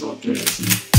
Podcast.